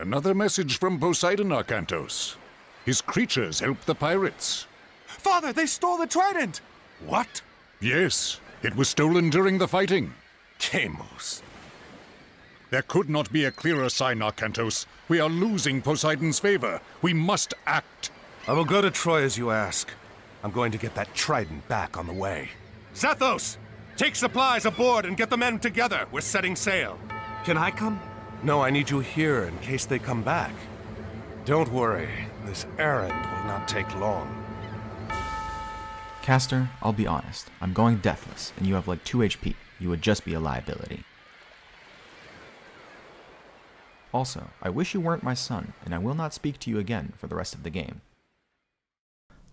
Another message from Poseidon Arkantos. His creatures help the pirates. Father, they stole the trident! What? Yes, it was stolen during the fighting. Kamos. There could not be a clearer sign, Arkantos. We are losing Poseidon's favor. We must act. I will go to Troy as you ask. I'm going to get that trident back on the way. Zethos! Take supplies aboard and get the men together. We're setting sail. Can I come? No, I need you here in case they come back. Don't worry. This errand will not take long. Kastor, I'll be honest. I'm going deathless, and you have like 2 HP. You would just be a liability. Also, I wish you weren't my son, and I will not speak to you again for the rest of the game.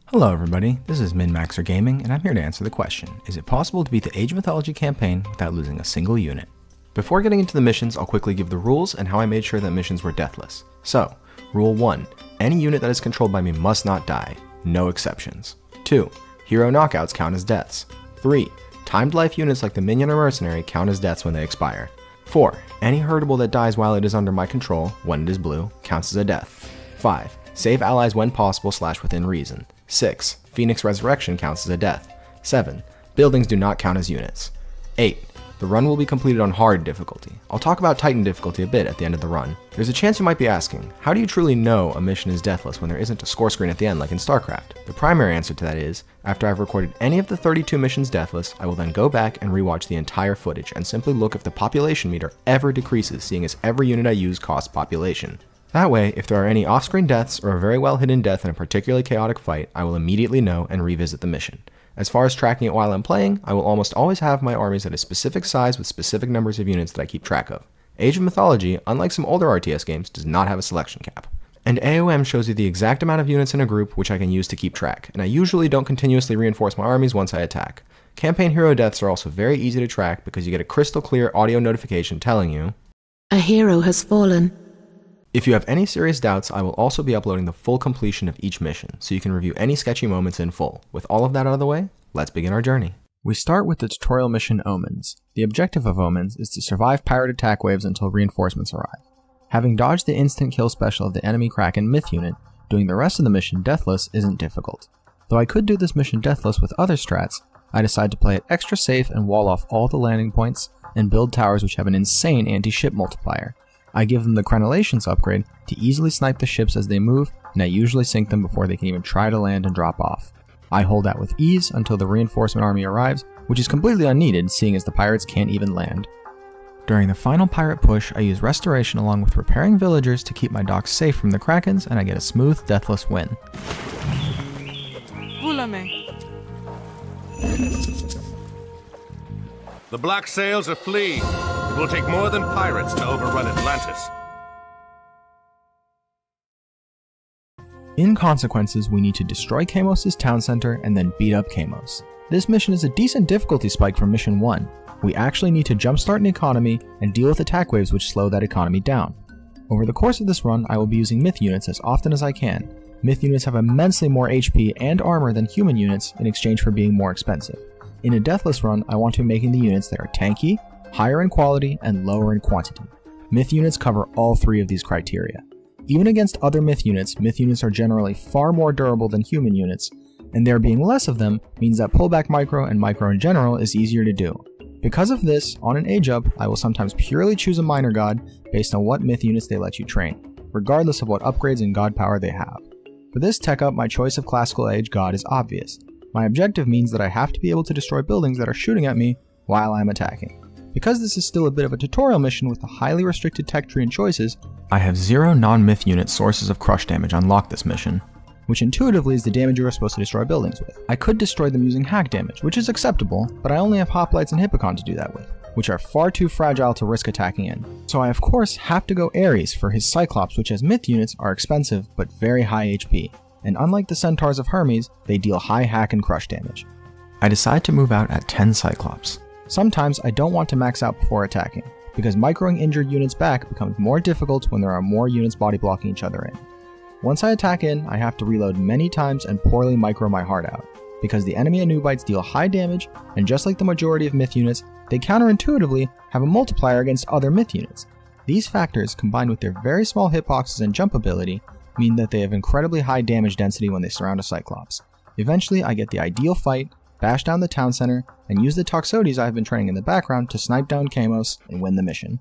Hello everybody, this is MinMaxer Gaming, and I'm here to answer the question, is it possible to beat the Age of Mythology campaign without losing a single unit? Before getting into the missions, I'll quickly give the rules and how I made sure that missions were deathless. So, Rule 1. Any unit that is controlled by me must not die. No exceptions. 2. Hero knockouts count as deaths. 3. Timed life units like the minion or mercenary count as deaths when they expire. 4. Any herdable that dies while it is under my control, when it is blue, counts as a death. 5. Save allies when possible slash within reason. 6. Phoenix Resurrection counts as a death. 7. Buildings do not count as units. 8. The run will be completed on hard difficulty. I'll talk about Titan difficulty a bit at the end of the run. There's a chance you might be asking, how do you truly know a mission is deathless when there isn't a score screen at the end like in StarCraft? The primary answer to that is, after I've recorded any of the 32 missions deathless, I will then go back and rewatch the entire footage and simply look if the population meter ever decreases seeing as every unit I use costs population. That way, if there are any off-screen deaths or a very well hidden death in a particularly chaotic fight, I will immediately know and revisit the mission. As far as tracking it while I'm playing, I will almost always have my armies at a specific size with specific numbers of units that I keep track of. Age of Mythology, unlike some older RTS games, does not have a selection cap. And AOM shows you the exact amount of units in a group which I can use to keep track, and I usually don't continuously reinforce my armies once I attack. Campaign hero deaths are also very easy to track because you get a crystal clear audio notification telling you, A hero has fallen. If you have any serious doubts, I will also be uploading the full completion of each mission, so you can review any sketchy moments in full. With all of that out of the way, let's begin our journey. We start with the tutorial mission Omens. The objective of Omens is to survive pirate attack waves until reinforcements arrive. Having dodged the instant kill special of the enemy Kraken myth unit, doing the rest of the mission deathless isn't difficult. Though I could do this mission deathless with other strats, I decide to play it extra safe and wall off all the landing points and build towers which have an insane anti-ship multiplier, I give them the Crenellations upgrade to easily snipe the ships as they move, and I usually sink them before they can even try to land and drop off. I hold out with ease until the reinforcement army arrives, which is completely unneeded seeing as the pirates can't even land. During the final pirate push, I use restoration along with repairing villagers to keep my docks safe from the krakens, and I get a smooth, deathless win. The black sails are fleeing. It will take more than pirates to overrun Atlantis. In consequences, we need to destroy Kamos' town center and then beat up Kamos. This mission is a decent difficulty spike from mission 1. We actually need to jumpstart an economy and deal with attack waves which slow that economy down. Over the course of this run, I will be using myth units as often as I can. Myth units have immensely more HP and armor than human units in exchange for being more expensive. In a deathless run, I want to be making the units that are tanky, higher in quality, and lower in quantity. Myth units cover all three of these criteria. Even against other myth units, myth units are generally far more durable than human units, and there being less of them means that pullback micro and micro in general is easier to do. Because of this, on an age up, I will sometimes purely choose a minor god based on what myth units they let you train, regardless of what upgrades and god power they have. For this tech up, my choice of classical age god is obvious, my objective means that I have to be able to destroy buildings that are shooting at me while I'm attacking. Because this is still a bit of a tutorial mission with a highly restricted tech tree and choices, I have zero non-myth unit sources of crush damage unlocked this mission, which intuitively is the damage you are supposed to destroy buildings with. I could destroy them using hack damage, which is acceptable, but I only have hoplites and hippikon to do that with, which are far too fragile to risk attacking in. So I of course have to go Ares for his Cyclops, which as myth units are expensive but very high HP and unlike the Centaurs of Hermes, they deal high hack and crush damage. I decide to move out at 10 Cyclops. Sometimes I don't want to max out before attacking, because microing injured units back becomes more difficult when there are more units body blocking each other in. Once I attack in, I have to reload many times and poorly micro my heart out, because the enemy Anubites deal high damage, and just like the majority of myth units, they counterintuitively have a multiplier against other myth units. These factors, combined with their very small hitboxes and jump ability, mean that they have incredibly high damage density when they surround a Cyclops. Eventually, I get the ideal fight, bash down the town center, and use the Toxotes I've been training in the background to snipe down Kamos and win the mission.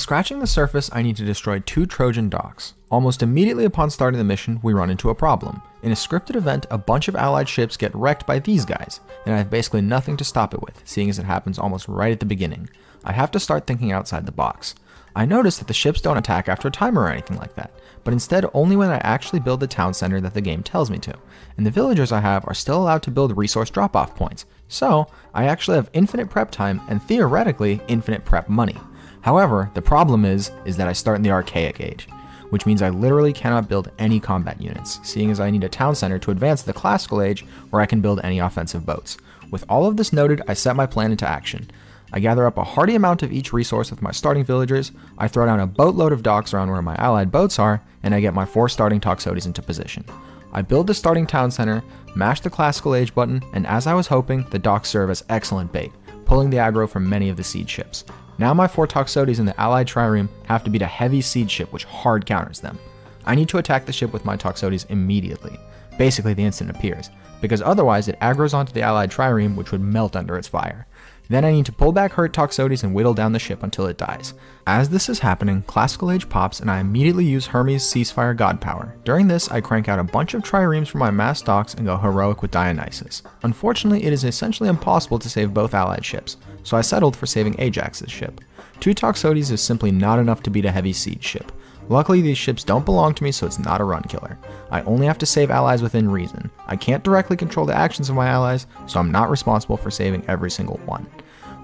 Scratching the surface, I need to destroy two Trojan docks. Almost immediately upon starting the mission, we run into a problem. In a scripted event, a bunch of allied ships get wrecked by these guys, and I have basically nothing to stop it with, seeing as it happens almost right at the beginning. I have to start thinking outside the box. I notice that the ships don't attack after a timer or anything like that, but instead only when I actually build the town center that the game tells me to, and the villagers I have are still allowed to build resource drop-off points, so I actually have infinite prep time and theoretically infinite prep money. However, the problem is, is that I start in the Archaic Age, which means I literally cannot build any combat units, seeing as I need a town center to advance the Classical Age where I can build any offensive boats. With all of this noted, I set my plan into action. I gather up a hearty amount of each resource with my starting villagers, I throw down a boatload of docks around where my allied boats are, and I get my four starting Toxotes into position. I build the starting town center, mash the classical age button, and as I was hoping, the docks serve as excellent bait, pulling the aggro from many of the siege ships. Now my four Toxotes in the allied trireme have to beat a heavy siege ship which hard counters them. I need to attack the ship with my Toxotes immediately, basically the instant appears, because otherwise it aggroes onto the allied trireme which would melt under its fire. Then I need to pull back hurt Toxotes and whittle down the ship until it dies. As this is happening, Classical Age pops and I immediately use Hermes' Ceasefire God Power. During this, I crank out a bunch of triremes from my mass docks and go heroic with Dionysus. Unfortunately, it is essentially impossible to save both allied ships, so I settled for saving Ajax's ship. Two Toxotes is simply not enough to beat a heavy siege ship. Luckily, these ships don't belong to me, so it's not a run killer. I only have to save allies within reason. I can't directly control the actions of my allies, so I'm not responsible for saving every single one.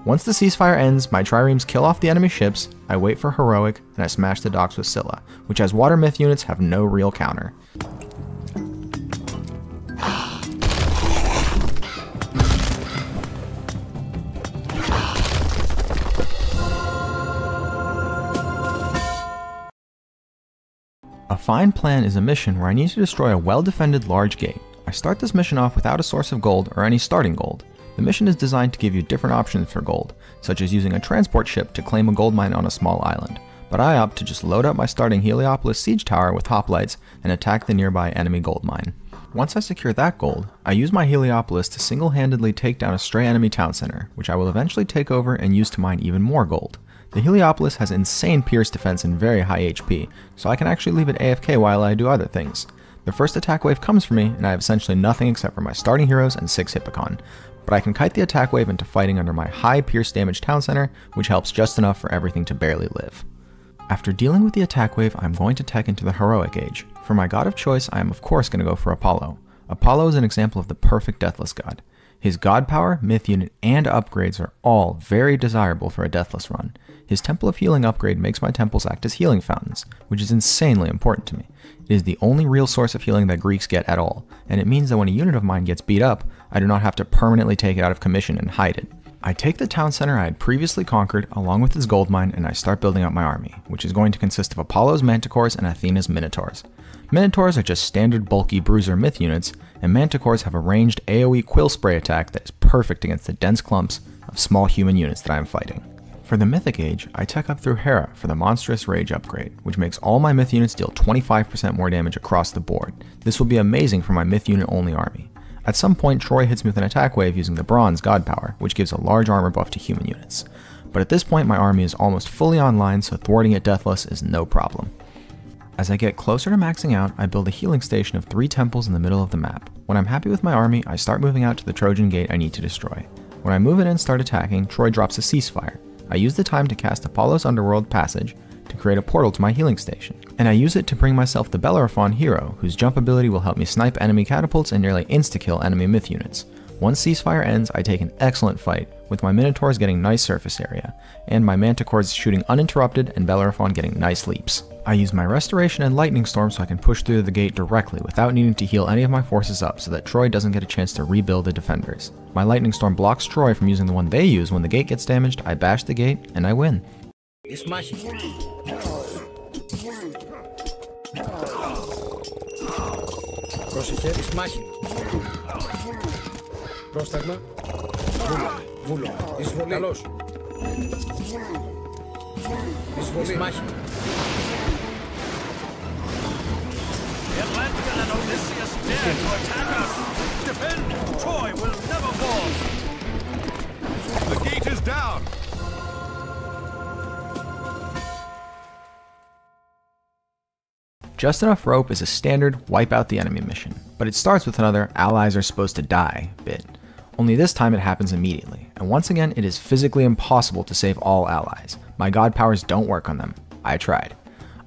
Once the ceasefire ends, my triremes kill off the enemy ships, I wait for heroic, and I smash the docks with Scylla, which as water myth units have no real counter. A fine plan is a mission where I need to destroy a well-defended large gate. I start this mission off without a source of gold or any starting gold. The mission is designed to give you different options for gold, such as using a transport ship to claim a gold mine on a small island, but I opt to just load up my starting Helepolis siege tower with hoplites and attack the nearby enemy gold mine. Once I secure that gold, I use my Helepolis to single-handedly take down a stray enemy town center, which I will eventually take over and use to mine even more gold. The Helepolis has insane pierce defense and very high HP, so I can actually leave it AFK while I do other things. The first attack wave comes for me, and I have essentially nothing except for my starting heroes and 6 Hippikon, but I can kite the attack wave into fighting under my high pierce damage town center, which helps just enough for everything to barely live. After dealing with the attack wave, I'm going to tech into the heroic age. For my god of choice, I am of course going to go for Apollo. Apollo is an example of the perfect deathless god. His god power, myth unit, and upgrades are all very desirable for a deathless run. His Temple of Healing upgrade makes my temples act as healing fountains, which is insanely important to me. It is the only real source of healing that Greeks get at all, and it means that when a unit of mine gets beat up, I do not have to permanently take it out of commission and hide it. I take the town center I had previously conquered along with its gold mine and I start building up my army, which is going to consist of Apollo's Manticores and Athena's Minotaurs. Minotaurs are just standard bulky bruiser myth units, and Manticores have a ranged AoE quill spray attack that is perfect against the dense clumps of small human units that I am fighting. For the Mythic Age, I tech up through Hera for the Monstrous Rage upgrade, which makes all my myth units deal 25% more damage across the board. This will be amazing for my myth unit only army. At some point, Troy hits me with an attack wave using the Bronze God Power, which gives a large armor buff to human units. But at this point, my army is almost fully online, so thwarting it deathless is no problem. As I get closer to maxing out, I build a healing station of three temples in the middle of the map. When I'm happy with my army, I start moving out to the Trojan gate I need to destroy. When I move in and start attacking, Troy drops a ceasefire, I use the time to cast Apollo's Underworld Passage to create a portal to my healing station, and I use it to bring myself the Bellerophon hero, whose jump ability will help me snipe enemy catapults and nearly insta-kill enemy myth units. Once ceasefire ends, I take an excellent fight, with my Minotaurs getting nice surface area, and my Manticores shooting uninterrupted and Bellerophon getting nice leaps. I use my Restoration and Lightning Storm so I can push through the gate directly without needing to heal any of my forces up so that Troy doesn't get a chance to rebuild the defenders. My Lightning Storm blocks Troy from using the one they use when the gate gets damaged, I bash the gate, and I win. It's magic. Πρόσεχε. Μάχη. Πρόσταγμα. Βούλο. Βούλο. Εισβολή. Καλώς. Εισβολή. Μάχη. Atlantean and Odysseus dare to attack us! Defend! Troy will never fall! The gate is down! Just Enough Rope is a standard wipe out the enemy mission, but it starts with another allies are supposed to die bit. Only this time it happens immediately, and once again it is physically impossible to save all allies. My god powers don't work on them. I tried.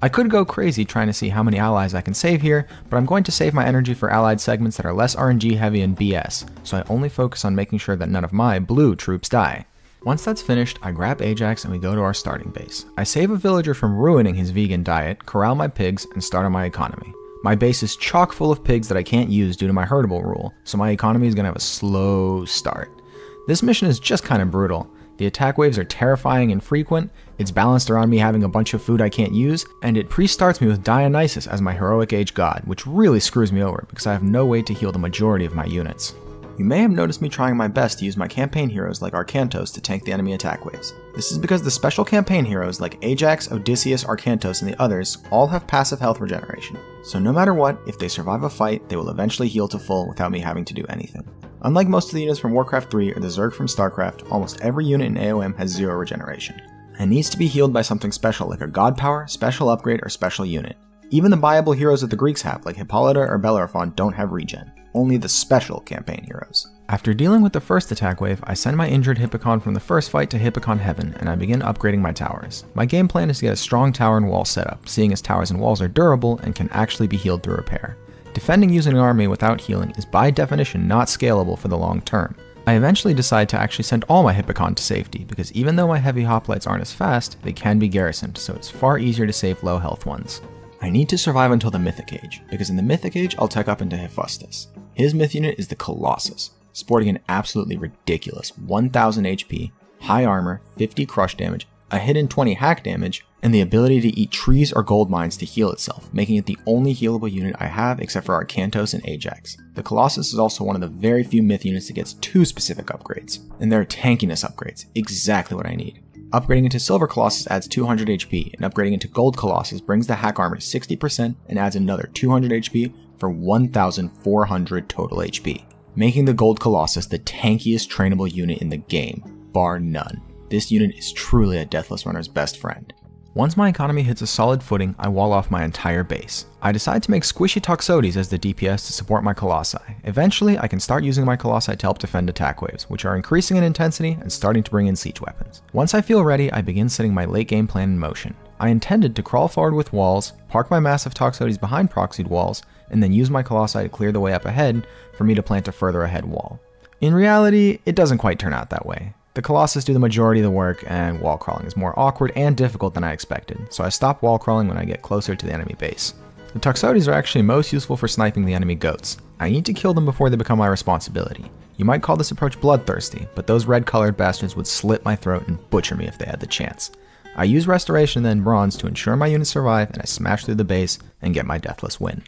I could go crazy trying to see how many allies I can save here, but I'm going to save my energy for allied segments that are less RNG heavy and BS, so I only focus on making sure that none of my blue troops die. Once that's finished, I grab Ajax and we go to our starting base. I save a villager from ruining his vegan diet, corral my pigs, and start on my economy. My base is chock full of pigs that I can't use due to my herdable rule, so my economy is gonna have a slow start. This mission is just kinda brutal. The attack waves are terrifying and frequent, it's balanced around me having a bunch of food I can't use, and it pre-starts me with Dionysus as my heroic age god, which really screws me over because I have no way to heal the majority of my units. You may have noticed me trying my best to use my campaign heroes like Arkantos to tank the enemy attack waves. This is because the special campaign heroes like Ajax, Odysseus, Arkantos, and the others all have passive health regeneration. So no matter what, if they survive a fight, they will eventually heal to full without me having to do anything. Unlike most of the units from Warcraft 3 or the Zerg from StarCraft, almost every unit in AOM has zero regeneration, and needs to be healed by something special like a god power, special upgrade, or special unit. Even the viable heroes that the Greeks have, like Hippolyta or Bellerophon, don't have regen only the special campaign heroes. After dealing with the first attack wave, I send my injured Hippikon from the first fight to Hippikon Heaven, and I begin upgrading my towers. My game plan is to get a strong tower and wall setup, seeing as towers and walls are durable and can actually be healed through repair. Defending using an army without healing is by definition not scalable for the long term. I eventually decide to actually send all my Hippikon to safety, because even though my heavy hoplites aren't as fast, they can be garrisoned, so it's far easier to save low health ones. I need to survive until the Mythic Age, because in the Mythic Age I'll tech up into Hephaestus. His myth unit is the Colossus, sporting an absolutely ridiculous 1000 HP, high armor, 50 crush damage, a hidden 20 hack damage, and the ability to eat trees or gold mines to heal itself, making it the only healable unit I have except for Arkantos and Ajax. The Colossus is also one of the very few myth units that gets two specific upgrades, and they're tankiness upgrades, exactly what I need. Upgrading into Silver Colossus adds 200 HP, and upgrading into Gold Colossus brings the hack armor to 60% and adds another 200 HP for 1,400 total HP, making the Gold Colossus the tankiest trainable unit in the game, bar none. This unit is truly a Deathless Runner's best friend. Once my economy hits a solid footing, I wall off my entire base. I decide to make squishy Toxotes as the DPS to support my Colossi. Eventually, I can start using my Colossi to help defend attack waves, which are increasing in intensity and starting to bring in siege weapons. Once I feel ready, I begin setting my late game plan in motion. I intended to crawl forward with walls, park my massive Toxotes behind proxied walls, and then use my Colossi to clear the way up ahead for me to plant a further ahead wall. In reality, it doesn't quite turn out that way. The Colossus do the majority of the work, and wall crawling is more awkward and difficult than I expected, so I stop wall crawling when I get closer to the enemy base. The Toxotes are actually most useful for sniping the enemy goats. I need to kill them before they become my responsibility. You might call this approach bloodthirsty, but those red colored bastards would slit my throat and butcher me if they had the chance. I use Restoration and then Bronze to ensure my units survive, and I smash through the base and get my deathless win.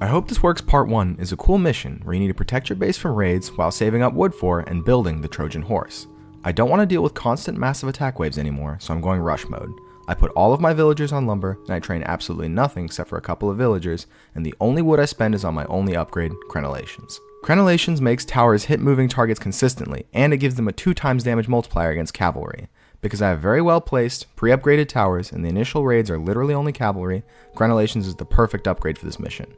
I hope this works part 1 is a cool mission where you need to protect your base from raids while saving up wood for and building the Trojan horse. I don't want to deal with constant massive attack waves anymore, so I'm going rush mode. I put all of my villagers on lumber, and I train absolutely nothing except for a couple of villagers, and the only wood I spend is on my only upgrade, Crenellations. Crenellations makes towers hit moving targets consistently, and it gives them a 2 times damage multiplier against cavalry. Because I have very well placed, pre-upgraded towers, and the initial raids are literally only cavalry, Crenellations is the perfect upgrade for this mission.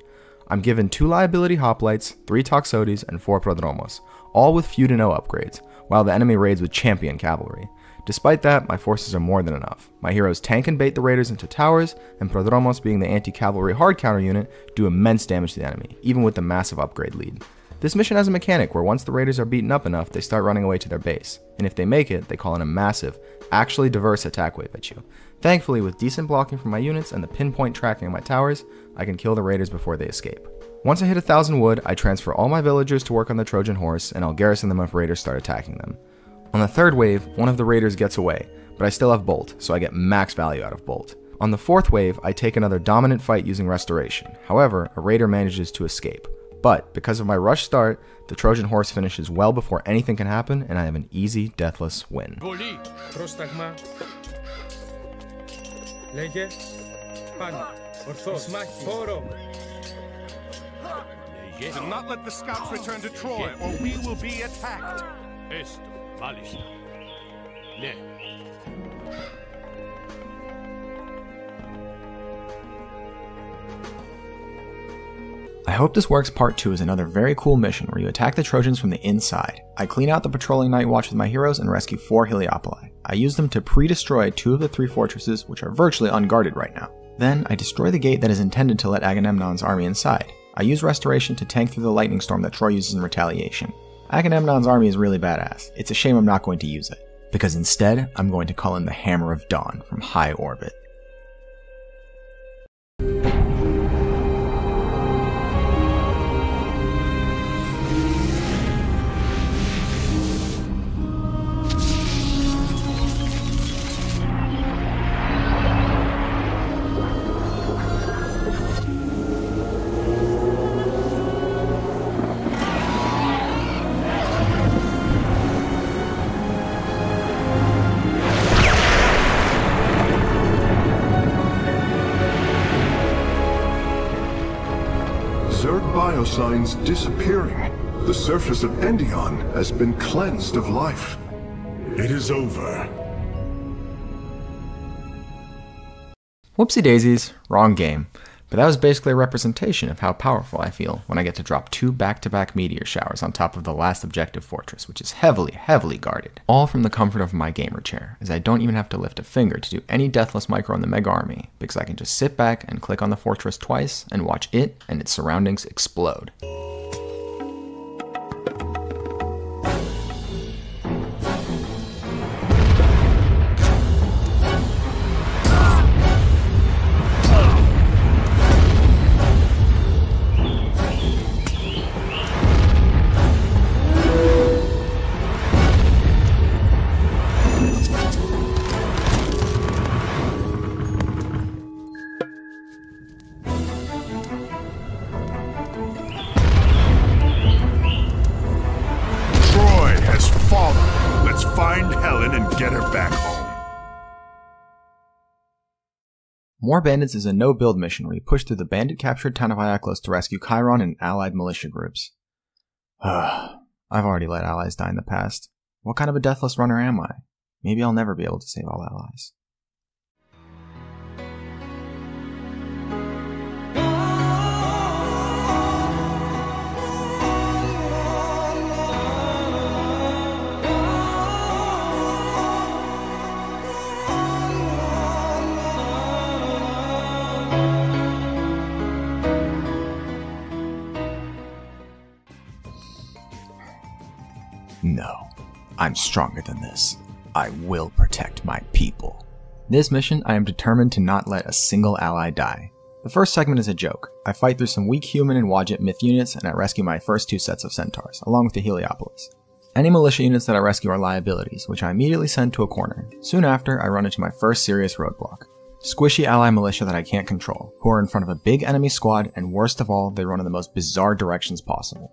I'm given 2 liability hoplites, 3 toxotes, and 4 prodromos, all with few to no upgrades, while the enemy raids with champion cavalry. Despite that, my forces are more than enough. My heroes tank and bait the raiders into towers, and Prodromos being the anti-cavalry hard counter unit do immense damage to the enemy, even with the massive upgrade lead. This mission has a mechanic where once the raiders are beaten up enough, they start running away to their base, and if they make it, they call in a massive, actually diverse attack wave at you. Thankfully, with decent blocking from my units and the pinpoint tracking of my towers, I can kill the raiders before they escape. Once I hit a thousand wood, I transfer all my villagers to work on the Trojan horse, and I'll garrison them if raiders start attacking them. On the third wave, one of the raiders gets away, but I still have Bolt, so I get max value out of Bolt. On the fourth wave, I take another dominant fight using Restoration. However, a raider manages to escape. But because of my rush start, the Trojan horse finishes well before anything can happen, and I have an easy, deathless win. Orsos, Do not let the scouts return to Troy, or we will be attacked. Esto, malista. Ne. I Hope This Works Part 2 is another very cool mission where you attack the Trojans from the inside. I clean out the patrolling Night Watch with my heroes and rescue 4 Heliopoli. I use them to pre-destroy two of the three fortresses which are virtually unguarded right now. Then, I destroy the gate that is intended to let Agamemnon's army inside. I use Restoration to tank through the lightning storm that Troy uses in retaliation. Agamemnon's army is really badass. It's a shame I'm not going to use it. Because instead, I'm going to call in the Hammer of Dawn from high orbit. Biosigns disappearing. The surface of Endion has been cleansed of life. It is over. Whoopsie daisies, wrong game. But that was basically a representation of how powerful I feel when I get to drop two back to back meteor showers on top of the last objective fortress, which is heavily, heavily guarded. All from the comfort of my gamer chair, as I don't even have to lift a finger to do any deathless micro on the Mega Army, because I can just sit back and click on the fortress twice and watch it and its surroundings explode. More Bandits is a no build mission where you push through the bandit captured town of Iaclos to rescue Chiron and allied militia groups. I've already let allies die in the past. What kind of a deathless runner am I? Maybe I'll never be able to save all allies. I'm stronger than this. I will protect my people. This mission, I am determined to not let a single ally die. The first segment is a joke. I fight through some weak human and Wadjet myth units, and I rescue my first two sets of centaurs, along with the Helepolis. Any militia units that I rescue are liabilities, which I immediately send to a corner. Soon after, I run into my first serious roadblock. Squishy ally militia that I can't control, who are in front of a big enemy squad, and worst of all, they run in the most bizarre directions possible.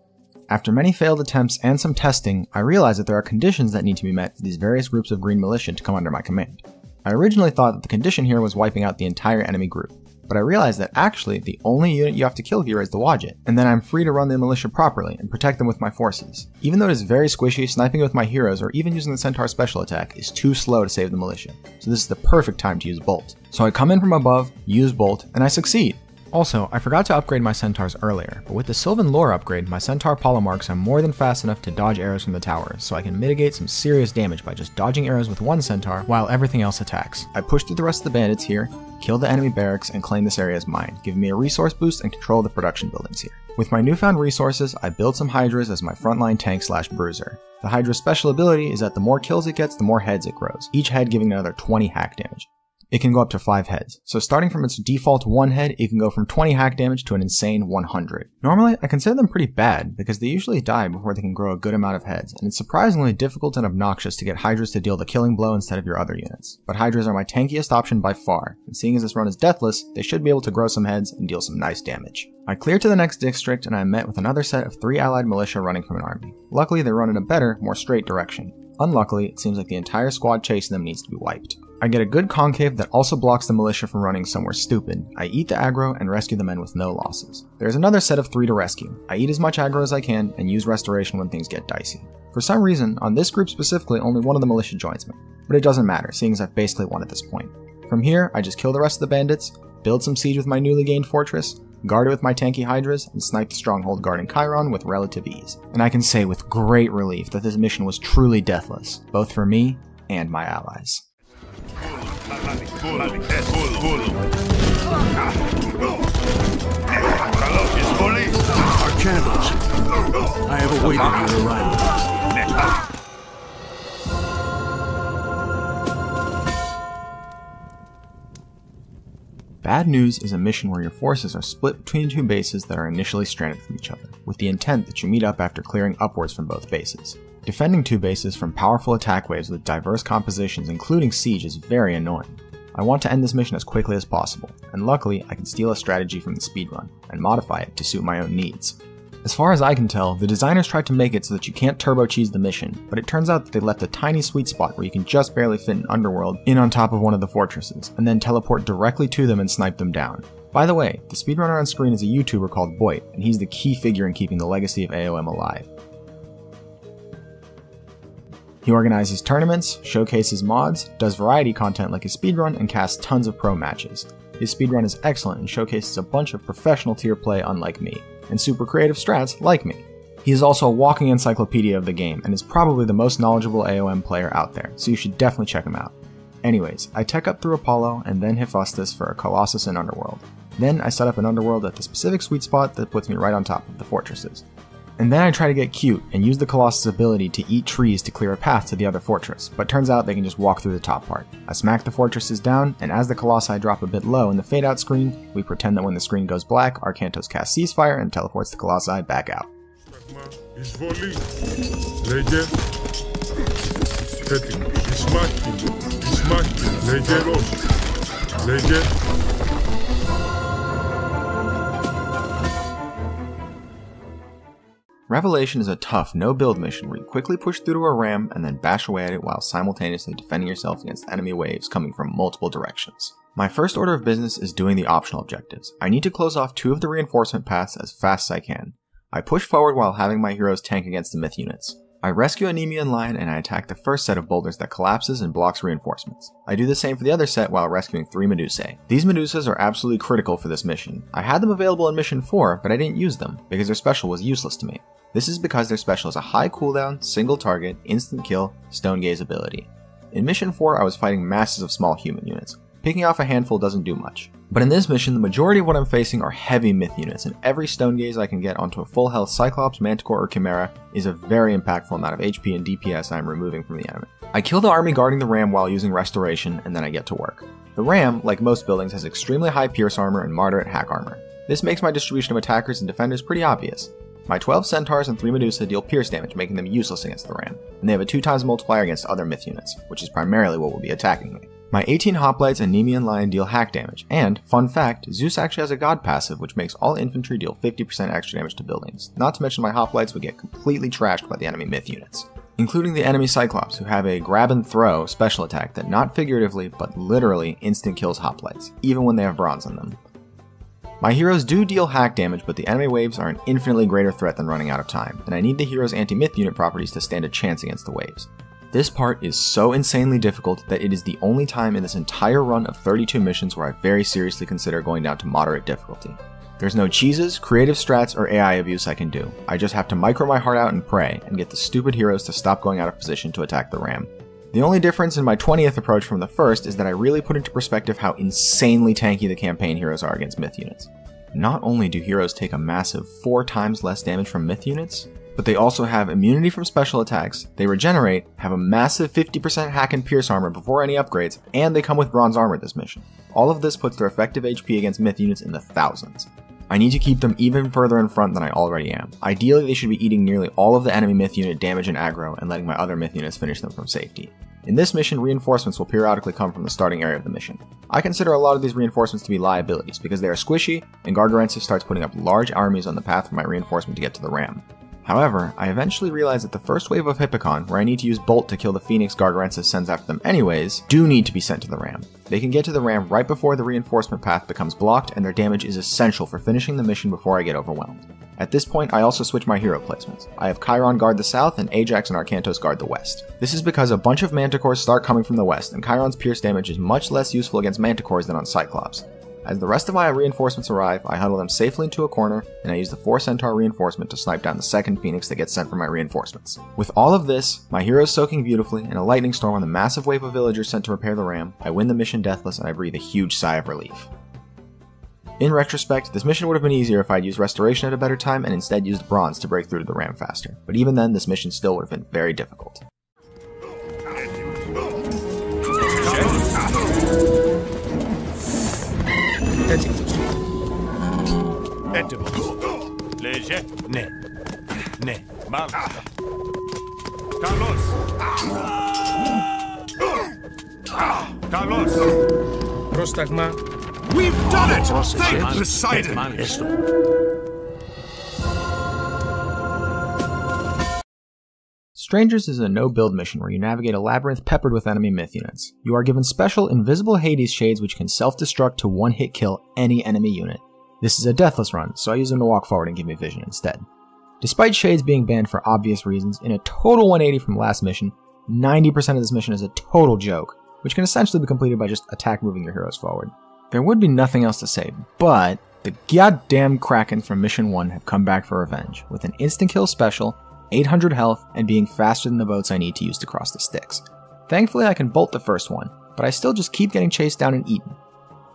After many failed attempts and some testing, I realized that there are conditions that need to be met for these various groups of green militia to come under my command. I originally thought that the condition here was wiping out the entire enemy group, but I realized that actually the only unit you have to kill here is the Wadjet, and then I'm free to run the militia properly and protect them with my forces. Even though it is very squishy, sniping with my heroes or even using the Centaur special attack is too slow to save the militia, so this is the perfect time to use Bolt. So I come in from above, use Bolt, and I succeed. Also, I forgot to upgrade my centaurs earlier, but with the Sylvan Lore upgrade, my centaur polemarchs are more than fast enough to dodge arrows from the towers, so I can mitigate some serious damage by just dodging arrows with one centaur while everything else attacks. I push through the rest of the bandits here, kill the enemy barracks, and claim this area as mine, giving me a resource boost and control of the production buildings here. With my newfound resources, I build some Hydras as my frontline tank slash bruiser. The Hydra's special ability is that the more kills it gets, the more heads it grows, each head giving another 20 hack damage. It can go up to 5 heads. So starting from its default 1 head, it can go from 20 hack damage to an insane 100. Normally, I consider them pretty bad because they usually die before they can grow a good amount of heads, and it's surprisingly difficult and obnoxious to get Hydras to deal the killing blow instead of your other units. But Hydras are my tankiest option by far, and seeing as this run is deathless, they should be able to grow some heads and deal some nice damage. I clear to the next district and I am met with another set of three allied militia running from an army. Luckily, they run in a better, more straight direction. Unluckily, it seems like the entire squad chasing them needs to be wiped. I get a good concave that also blocks the militia from running somewhere stupid. I eat the aggro and rescue the men with no losses. There's another set of three to rescue. I eat as much aggro as I can and use restoration when things get dicey. For some reason, on this group specifically, only one of the militia joins me. But it doesn't matter, seeing as I've basically won at this point. From here, I just kill the rest of the bandits, build some siege with my newly gained fortress, guard it with my tanky hydras, and snipe the stronghold guarding Chiron with relative ease. And I can say with great relief that this mission was truly deathless, both for me and my allies. Our. I have awaited your arrival. Bad News is a mission where your forces are split between two bases that are initially stranded from each other, with the intent that you meet up after clearing upwards from both bases. Defending two bases from powerful attack waves with diverse compositions, including siege, is very annoying. I want to end this mission as quickly as possible, and luckily I can steal a strategy from the speedrun and modify it to suit my own needs. As far as I can tell, the designers tried to make it so that you can't turbo cheese the mission, but it turns out that they left a tiny sweet spot where you can just barely fit an underworld in on top of one of the fortresses, and then teleport directly to them and snipe them down. By the way, the speedrunner on screen is a YouTuber called Boit, and he's the key figure in keeping the legacy of AOM alive. He organizes tournaments, showcases mods, does variety content like his speedrun, and casts tons of pro matches. His speedrun is excellent and showcases a bunch of professional tier play unlike me, and super creative strats like me. He is also a walking encyclopedia of the game and is probably the most knowledgeable AOM player out there, so you should definitely check him out. Anyways, I tech up through Apollo and then Hephaestus for a Colossus in Underworld. Then I set up an Underworld at the specific sweet spot that puts me right on top of the fortresses. And then I try to get cute and use the Colossus' ability to eat trees to clear a path to the other fortress, but turns out they can just walk through the top part. I smack the fortresses down, and as the Colossi drop a bit low in the fade out screen, we pretend that when the screen goes black, Arkantos casts Ceasefire and teleports the Colossi back out. Revelation is a tough, no build mission where you quickly push through to a ram and then bash away at it while simultaneously defending yourself against enemy waves coming from multiple directions. My first order of business is doing the optional objectives. I need to close off two of the reinforcement paths as fast as I can. I push forward while having my heroes tank against the myth units. I rescue a in line and I attack the first set of boulders that collapses and blocks reinforcements. I do the same for the other set while rescuing three Medusae. These Medusas are absolutely critical for this mission. I had them available in mission 4, but I didn't use them, because their special was useless to me. This is because their special is a high cooldown, single target, instant kill, stone gaze ability. In mission 4 I was fighting masses of small human units. Picking off a handful doesn't do much. But in this mission, the majority of what I'm facing are heavy myth units, and every stone gaze I can get onto a full health Cyclops, Manticore, or Chimera is a very impactful amount of HP and DPS I'm removing from the enemy. I kill the army guarding the ram while using restoration, and then I get to work. The ram, like most buildings, has extremely high pierce armor and moderate hack armor. This makes my distribution of attackers and defenders pretty obvious. My 12 centaurs and 3 Medusa deal pierce damage, making them useless against the ram, and they have a 2 times multiplier against other myth units, which is primarily what will be attacking me. My 18 Hoplites and Nemean Lion deal hack damage, and, fun fact, Zeus actually has a god passive which makes all infantry deal 50% extra damage to buildings, not to mention my Hoplites would get completely trashed by the enemy myth units. Including the enemy Cyclops, who have a grab and throw special attack that not figuratively, but literally instant kills Hoplites, even when they have bronze on them. My heroes do deal hack damage, but the enemy waves are an infinitely greater threat than running out of time, and I need the hero's anti-myth unit properties to stand a chance against the waves. This part is so insanely difficult that it is the only time in this entire run of 32 missions where I very seriously consider going down to moderate difficulty. There's no cheeses, creative strats, or AI abuse I can do. I just have to micro my heart out and pray, and get the stupid heroes to stop going out of position to attack the ram. The only difference in my 20th approach from the first is that I really put into perspective how insanely tanky the campaign heroes are against myth units. Not only do heroes take a massive 4 times less damage from myth units, but they also have immunity from special attacks, they regenerate, have a massive 50% hack and pierce armor before any upgrades, and they come with bronze armor this mission. All of this puts their effective HP against myth units in the thousands. I need to keep them even further in front than I already am. Ideally, they should be eating nearly all of the enemy myth unit damage and aggro and letting my other myth units finish them from safety. In this mission, reinforcements will periodically come from the starting area of the mission. I consider a lot of these reinforcements to be liabilities because they are squishy, and Gargarensis starts putting up large armies on the path for my reinforcement to get to the ram. However, I eventually realized that the first wave of Hippikon, where I need to use Bolt to kill the Phoenix Gargarensis sends after them anyways, do need to be sent to the ram. They can get to the ram right before the reinforcement path becomes blocked, and their damage is essential for finishing the mission before I get overwhelmed. At this point, I also switch my hero placements. I have Chiron guard the south and Ajax and Arkantos guard the west. This is because a bunch of Manticores start coming from the west, and Chiron's pierce damage is much less useful against Manticores than on Cyclops. As the rest of my reinforcements arrive, I huddle them safely into a corner, and I use the 4 Centaur reinforcement to snipe down the second Phoenix that gets sent for my reinforcements. With all of this, my heroes soaking beautifully, and a lightning storm on the massive wave of villagers sent to repair the ram, I win the mission deathless and I breathe a huge sigh of relief. In retrospect, this mission would have been easier if I'd used Restoration at a better time and instead used Bronze to break through to the ram faster, but even then, this mission still would have been very difficult. catching Edibles. Léger. Ne. Ne. Mal. Carlos. Carlos. Prostagma. We've done it! They decided! Strangers is a no-build mission where you navigate a labyrinth peppered with enemy myth units. You are given special invisible Hades shades which can self-destruct to one-hit kill any enemy unit. This is a deathless run, so I use them to walk forward and give me vision instead. Despite shades being banned for obvious reasons, in a total 180 from last mission, 90% of this mission is a total joke, which can essentially be completed by just attack moving your heroes forward. There would be nothing else to say, but the goddamn Kraken from Mission 1 have come back for revenge, with an instant kill special, 800 health, and being faster than the boats I need to use to cross the Styx. Thankfully, I can bolt the first one, but I still just keep getting chased down and eaten.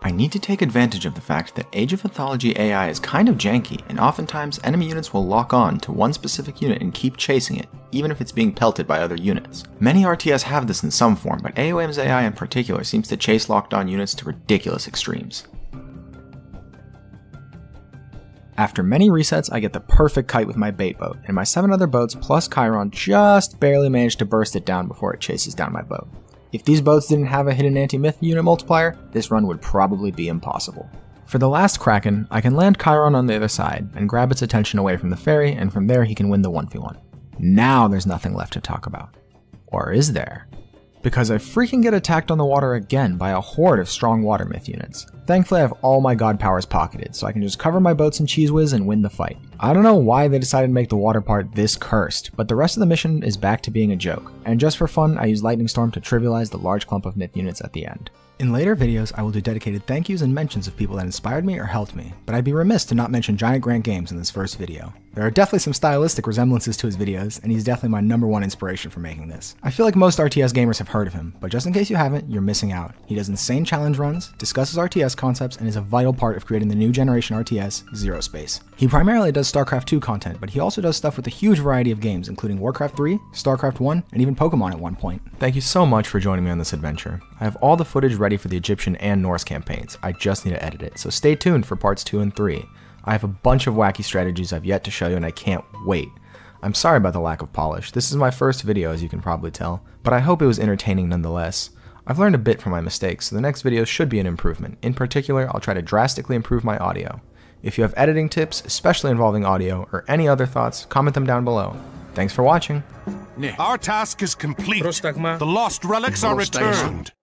I need to take advantage of the fact that Age of Mythology AI is kind of janky, and oftentimes enemy units will lock on to one specific unit and keep chasing it, even if it's being pelted by other units. Many RTS have this in some form, but AOM's AI in particular seems to chase locked on units to ridiculous extremes. After many resets, I get the perfect kite with my bait boat, and my 7 other boats plus Chiron just barely manage to burst it down before it chases down my boat. If these boats didn't have a hidden anti-myth unit multiplier, this run would probably be impossible. For the last Kraken, I can land Chiron on the other side and grab its attention away from the ferry, and from there he can win the 1v1. Now there's nothing left to talk about. Or is there? Because I freaking get attacked on the water again by a horde of strong water myth units. Thankfully I have all my god powers pocketed, so I can just cover my boats in Cheese Whiz and win the fight. I don't know why they decided to make the water part this cursed, but the rest of the mission is back to being a joke, and just for fun I use Lightning Storm to trivialize the large clump of myth units at the end. In later videos, I will do dedicated thank yous and mentions of people that inspired me or helped me, but I'd be remiss to not mention Giant Grant Games in this first video. There are definitely some stylistic resemblances to his videos, and he's definitely my number one inspiration for making this. I feel like most RTS gamers have heard of him, but just in case you haven't, you're missing out. He does insane challenge runs, discusses RTS concepts, and is a vital part of creating the new generation RTS, Zero Space. He primarily does StarCraft 2 content, but he also does stuff with a huge variety of games, including Warcraft 3, StarCraft 1, and even Pokemon at one point. Thank you so much for joining me on this adventure. I have all the footage ready for the Egyptian and Norse campaigns, I just need to edit it, so stay tuned for parts 2 and 3. I have a bunch of wacky strategies I've yet to show you and I can't wait. I'm sorry about the lack of polish, this is my first video as you can probably tell, but I hope it was entertaining nonetheless. I've learned a bit from my mistakes, so the next video should be an improvement. In particular, I'll try to drastically improve my audio. If you have editing tips, especially involving audio, or any other thoughts, comment them down below. Thanks for watching. Our task is complete. The lost relics are returned.